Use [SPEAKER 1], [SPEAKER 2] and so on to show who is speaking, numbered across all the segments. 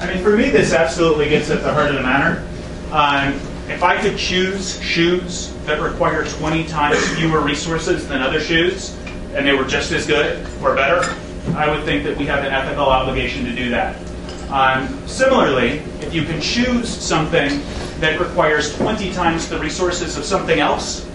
[SPEAKER 1] I mean, for me, this absolutely gets at the heart of the matter. Um, if I could choose shoes that require 20 times fewer resources than other shoes, and they were just as good or better, I would think that we have an ethical obligation to do that. Um, similarly, if you can choose something that requires 20 times the resources of something else,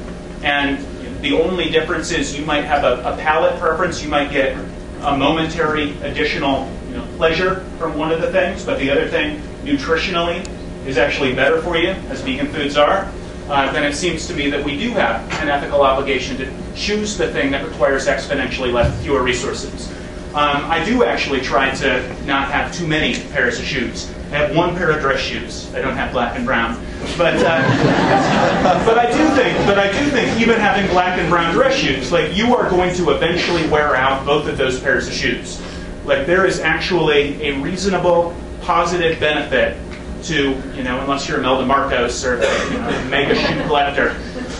[SPEAKER 1] and the only difference is you might have a, a palate preference, you might get a momentary additional you know, pleasure from one of the things, but the other thing nutritionally is actually better for you, as vegan foods are, uh, then it seems to me that we do have an ethical obligation to choose the thing that requires exponentially less, fewer resources. Um, I do actually try to not have too many pairs of shoes. I have one pair of dress shoes. I don't have black and brown, but uh, but I do think, but I do think even having black and brown dress shoes, like you are going to eventually wear out both of those pairs of shoes. Like there is actually a reasonable positive benefit to, you know, unless you're Imelda Marcos or you know, mega shoe collector.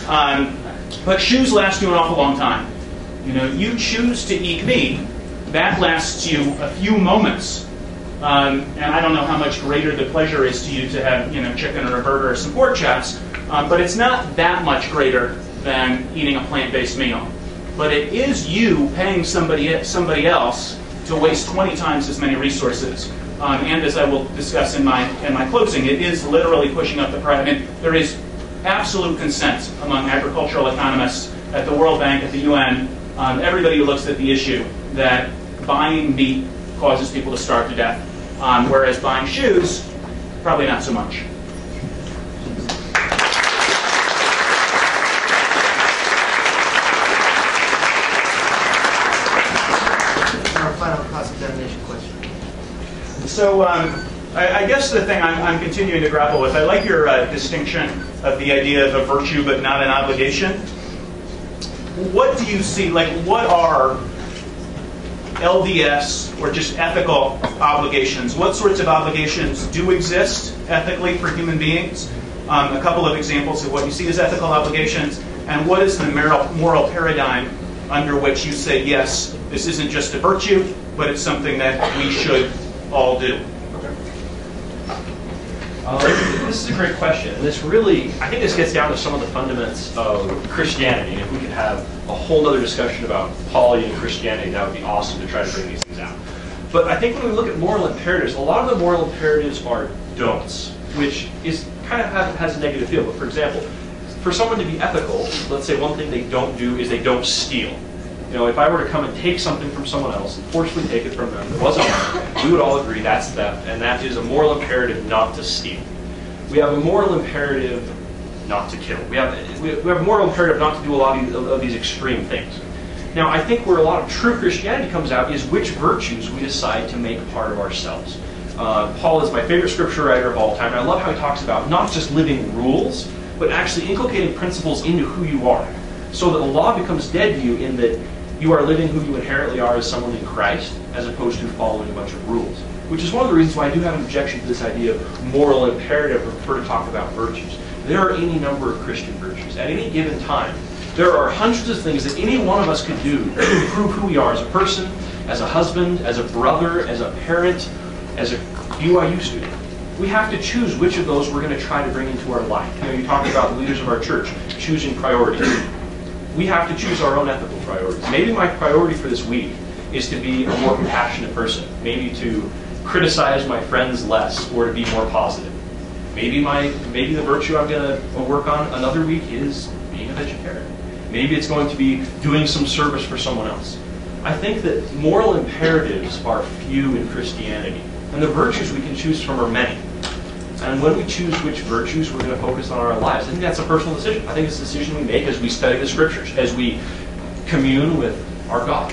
[SPEAKER 1] Um, but shoes last you an awful long time. You know, you choose to eat meat, that lasts you a few moments. Um, and I don't know how much greater the pleasure is to you to have, you know, chicken or a burger or some pork chops, um, but it's not that much greater than eating a plant-based meal. But it is you paying somebody somebody else to waste 20 times as many resources. Um, and as I will discuss in my in my closing, it is literally pushing up the price. I mean, there is absolute consent among agricultural economists at the World Bank, at the UN, um, everybody who looks at the issue that buying meat causes people to starve to death, um, whereas buying shoes, probably not so much.
[SPEAKER 2] Our final cross-examination question.
[SPEAKER 1] So um, I, I guess the thing I'm, I'm continuing to grapple with, I like your uh, distinction of the idea of a virtue but not an obligation. What do you see, like what are LDS or just ethical obligations? What sorts of obligations do exist ethically for human beings? Um, a couple of examples of what you see as ethical obligations, and what is the moral, moral paradigm under which you say, yes, this isn't just a virtue, but it's something that we should all do?
[SPEAKER 3] Um, this is a great question. And this really, I think this gets down to some of the fundamentals of Christianity. If we could have a whole other discussion about Pauline Christianity, that would be awesome to try to bring these things out. But I think when we look at moral imperatives, a lot of the moral imperatives are don'ts, which is kind of has, has a negative feel. But for example, for someone to be ethical, let's say one thing they don't do is they don't steal. You know, if I were to come and take something from someone else and forcibly take it from them that wasn't mine, we would all agree that's theft, and that is a moral imperative not to steal. We have a moral imperative not to kill. We have we have a moral imperative not to do a lot of these, of these extreme things. Now, I think where a lot of true Christianity comes out is which virtues we decide to make part of ourselves. Uh, Paul is my favorite scripture writer of all time, and I love how he talks about not just living rules, but actually inculcating principles into who you are, so that the law becomes dead to you in that you are living who you inherently are as someone in Christ, as opposed to following a bunch of rules. Which is one of the reasons why I do have an objection to this idea of moral imperative or prefer to talk about virtues. There are any number of Christian virtues. At any given time, there are hundreds of things that any one of us could do to improve who we are as a person, as a husband, as a brother, as a parent, as a BYU student. We have to choose which of those we're going to try to bring into our life. You know, you talked about the leaders of our church choosing priorities. We have to choose our own ethical priorities. Maybe my priority for this week is to be a more compassionate person. Maybe to criticize my friends less or to be more positive. Maybe my maybe the virtue I'm going to work on another week is being a vegetarian. Maybe it's going to be doing some service for someone else. I think that moral imperatives are few in Christianity, and the virtues we can choose from are many. And when we choose which virtues we're going to focus on our lives, I think that's a personal decision. I think it's a decision we make as we study the scriptures, as we commune with our God,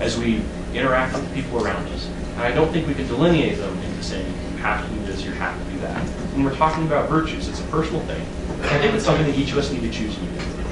[SPEAKER 3] as we interact with the people around us. And I don't think we can delineate them into saying you have to do this, you have to do that. When we're talking about virtues, it's a personal thing. I think it's something that each of us need to choose individually.